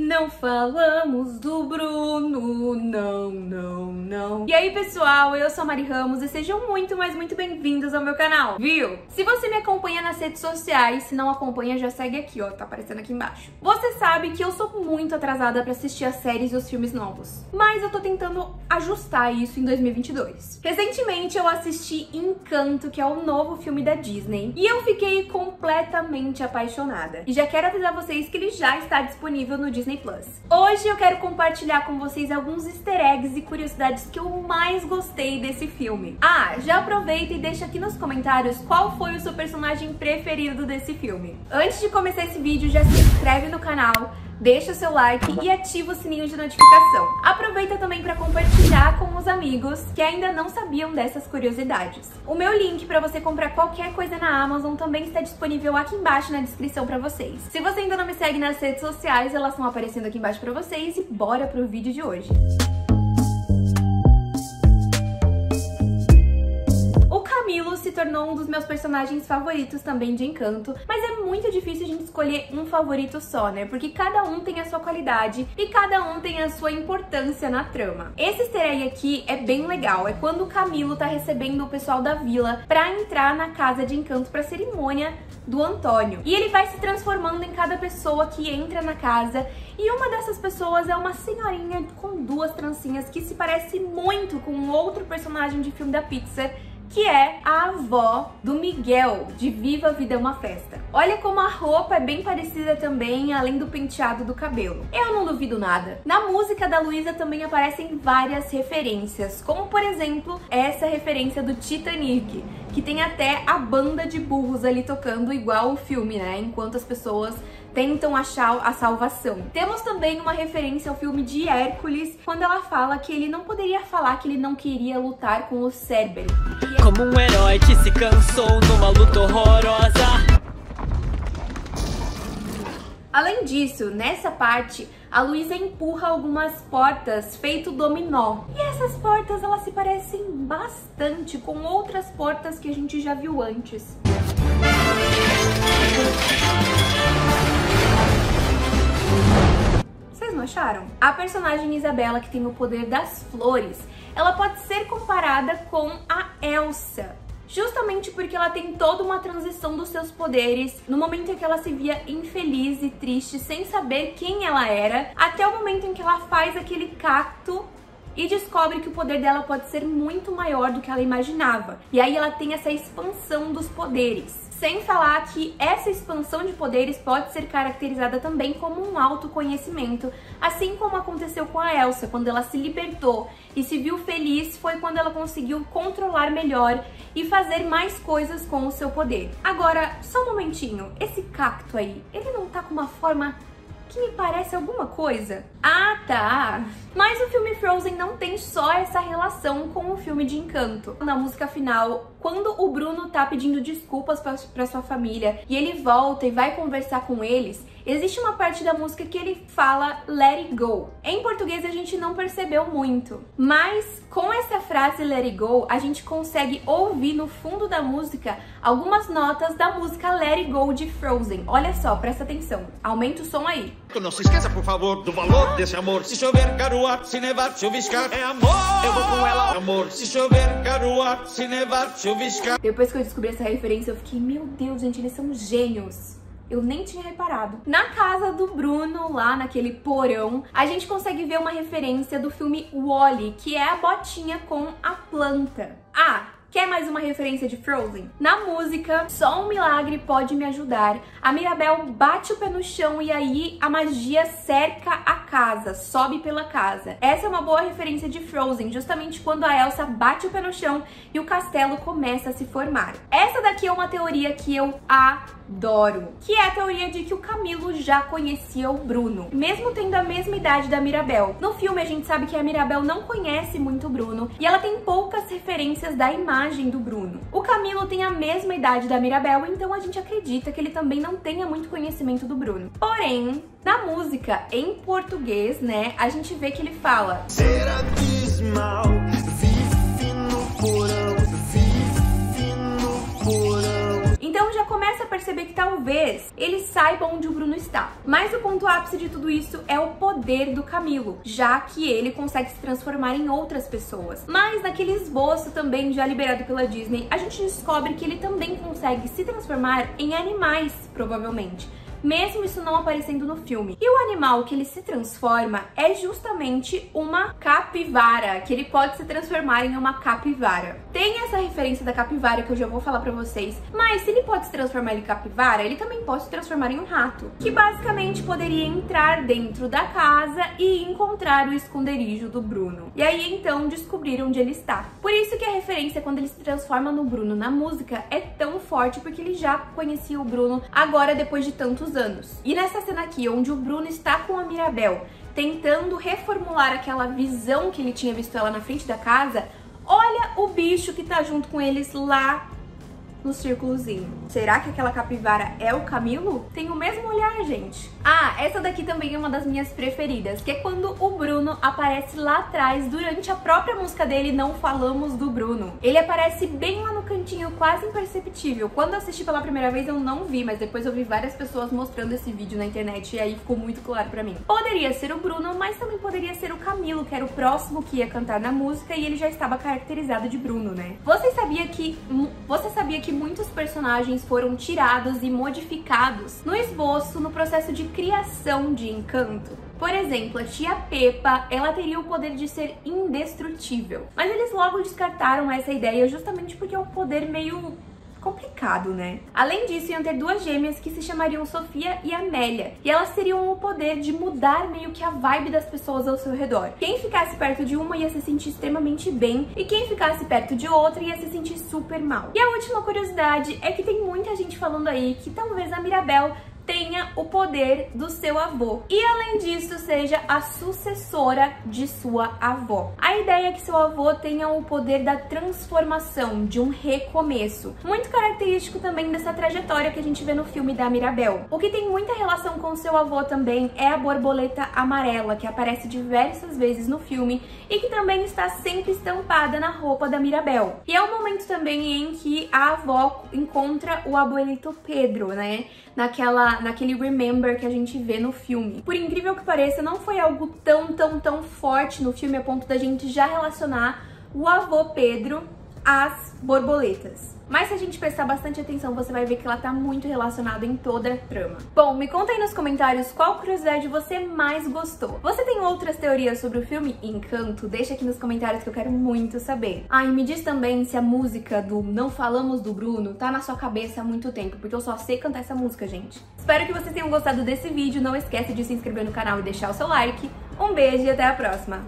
Não falamos do Bruno, não, não, não. E aí, pessoal, eu sou a Mari Ramos e sejam muito, mas muito bem-vindos ao meu canal, viu? Se você me acompanha nas redes sociais, se não acompanha, já segue aqui, ó, tá aparecendo aqui embaixo. Você sabe que eu sou muito atrasada pra assistir as séries e os filmes novos, mas eu tô tentando ajustar isso em 2022. Recentemente eu assisti Encanto, que é o novo filme da Disney, e eu fiquei completamente apaixonada. E já quero avisar vocês que ele já está disponível no Disney Plus. Hoje eu quero compartilhar com vocês alguns easter eggs e curiosidades que eu mais gostei desse filme. Ah, já aproveita e deixa aqui nos comentários qual foi o seu personagem preferido desse filme. Antes de começar esse vídeo, já se inscreve no canal, deixa o seu like e ativa o sininho de notificação. Aproveita também para compartilhar com os amigos que ainda não sabiam dessas curiosidades. O meu link para você comprar qualquer coisa na Amazon também está disponível aqui embaixo na descrição para vocês. Se você ainda não me segue nas redes sociais, elas estão aparecendo aqui embaixo para vocês e bora pro vídeo de hoje. Se tornou um dos meus personagens favoritos também de Encanto, mas é muito difícil a gente escolher um favorito só, né? Porque cada um tem a sua qualidade e cada um tem a sua importância na trama. Esse easter aqui é bem legal, é quando o Camilo tá recebendo o pessoal da vila pra entrar na casa de Encanto pra cerimônia do Antônio. E ele vai se transformando em cada pessoa que entra na casa e uma dessas pessoas é uma senhorinha com duas trancinhas que se parece muito com outro personagem de filme da Pixar que é a avó do Miguel, de Viva a Vida é uma Festa. Olha como a roupa é bem parecida também, além do penteado do cabelo. Eu não duvido nada. Na música da Luísa também aparecem várias referências, como por exemplo, essa referência do Titanic, que tem até a banda de burros ali tocando igual o filme, né? Enquanto as pessoas tentam achar a salvação. Temos também uma referência ao filme de Hércules, quando ela fala que ele não poderia falar que ele não queria lutar com o Cérebro. Como um herói que se cansou numa luta horrorosa. Além disso, nessa parte, a Luísa empurra algumas portas feito dominó. E essas portas, elas se parecem bastante com outras portas que a gente já viu antes. Vocês não acharam? A personagem Isabela, que tem o poder das flores, ela pode ser comparada com a Elsa. Justamente porque ela tem toda uma transição dos seus poderes no momento em que ela se via infeliz e triste, sem saber quem ela era, até o momento em que ela faz aquele cacto e descobre que o poder dela pode ser muito maior do que ela imaginava. E aí ela tem essa expansão dos poderes. Sem falar que essa expansão de poderes pode ser caracterizada também como um autoconhecimento, assim como aconteceu com a Elsa, quando ela se libertou e se viu feliz, foi quando ela conseguiu controlar melhor e fazer mais coisas com o seu poder. Agora, só um momentinho, esse cacto aí, ele não tá com uma forma que me parece alguma coisa? Ah, tá! Mas Frozen não tem só essa relação com o filme de Encanto. Na música final, quando o Bruno tá pedindo desculpas para sua família e ele volta e vai conversar com eles, existe uma parte da música que ele fala let it go. Em português a gente não percebeu muito, mas com essa frase let it go, a gente consegue ouvir no fundo da música algumas notas da música Let It Go de Frozen. Olha só, presta atenção. Aumenta o som aí. Não se esqueça, por favor, do valor desse amor. Se chover, garoar, se nevar, chuviscar, é amor. Eu vou com ela, amor. Se chover, garoar, se nevar, chuviscar. Depois que eu descobri essa referência, eu fiquei, meu Deus, gente, eles são gênios. Eu nem tinha reparado. Na casa do Bruno, lá naquele porão, a gente consegue ver uma referência do filme Wally, que é a botinha com a planta. Ah, Quer mais uma referência de Frozen? Na música Só um Milagre Pode Me Ajudar, a Mirabel bate o pé no chão e aí a magia cerca a casa, sobe pela casa. Essa é uma boa referência de Frozen, justamente quando a Elsa bate o pé no chão e o castelo começa a se formar. Essa daqui é uma teoria que eu adoro, que é a teoria de que o Camilo já conhecia o Bruno, mesmo tendo a mesma idade da Mirabel. No filme a gente sabe que a Mirabel não conhece muito o Bruno e ela tem poucas referências da imagem do Bruno. O Camilo tem a mesma idade da Mirabel, então a gente acredita que ele também não tenha muito conhecimento do Bruno. Porém, na música em português, né, a gente vê que ele fala Ser abismal, perceber que talvez ele saiba onde o Bruno está. Mas o ponto ápice de tudo isso é o poder do Camilo, já que ele consegue se transformar em outras pessoas. Mas naquele esboço também já liberado pela Disney, a gente descobre que ele também consegue se transformar em animais, provavelmente mesmo isso não aparecendo no filme. E o animal que ele se transforma é justamente uma capivara, que ele pode se transformar em uma capivara. Tem essa referência da capivara que eu já vou falar pra vocês, mas se ele pode se transformar em capivara, ele também pode se transformar em um rato, que basicamente poderia entrar dentro da casa e encontrar o esconderijo do Bruno. E aí então descobrir onde ele está. Por isso que a referência quando ele se transforma no Bruno na música é tão forte, porque ele já conhecia o Bruno agora depois de tantos anos. E nessa cena aqui, onde o Bruno está com a Mirabel, tentando reformular aquela visão que ele tinha visto ela na frente da casa, olha o bicho que tá junto com eles lá no círculozinho. Será que aquela capivara é o Camilo? Tem o mesmo olhar, gente. Ah, essa daqui também é uma das minhas preferidas, que é quando o Bruno aparece lá atrás, durante a própria música dele, Não Falamos do Bruno. Ele aparece bem lá no cantinho, quase imperceptível. Quando assisti pela primeira vez, eu não vi, mas depois eu vi várias pessoas mostrando esse vídeo na internet e aí ficou muito claro pra mim. Poderia ser o Bruno, mas também poderia ser o Camilo, que era o próximo que ia cantar na música e ele já estava caracterizado de Bruno, né? Você sabia que... Você sabia que muitos personagens foram tirados e modificados no esboço, no processo de criação de encanto. Por exemplo, a tia Peppa, ela teria o poder de ser indestrutível. Mas eles logo descartaram essa ideia justamente porque é um poder meio complicado, né? Além disso, iam ter duas gêmeas que se chamariam Sofia e Amélia, e elas teriam o poder de mudar meio que a vibe das pessoas ao seu redor. Quem ficasse perto de uma ia se sentir extremamente bem, e quem ficasse perto de outra ia se sentir super mal. E a última curiosidade é que tem muita gente falando aí que talvez a Mirabel tenha o poder do seu avô e além disso seja a sucessora de sua avó. A ideia é que seu avô tenha o poder da transformação, de um recomeço, muito característico também dessa trajetória que a gente vê no filme da Mirabel. O que tem muita relação com seu avô também é a borboleta amarela, que aparece diversas vezes no filme e que também está sempre estampada na roupa da Mirabel. E é um momento também em que a avó encontra o abuelito Pedro, né? Naquela naquele remember que a gente vê no filme. Por incrível que pareça, não foi algo tão, tão, tão forte no filme a ponto da gente já relacionar o avô Pedro às borboletas. Mas se a gente prestar bastante atenção, você vai ver que ela tá muito relacionada em toda a trama. Bom, me conta aí nos comentários qual curiosidade você mais gostou. Você tem outras teorias sobre o filme Encanto? Deixa aqui nos comentários que eu quero muito saber. Ah, e me diz também se a música do Não Falamos do Bruno tá na sua cabeça há muito tempo, porque eu só sei cantar essa música, gente. Espero que vocês tenham gostado desse vídeo, não esquece de se inscrever no canal e deixar o seu like. Um beijo e até a próxima!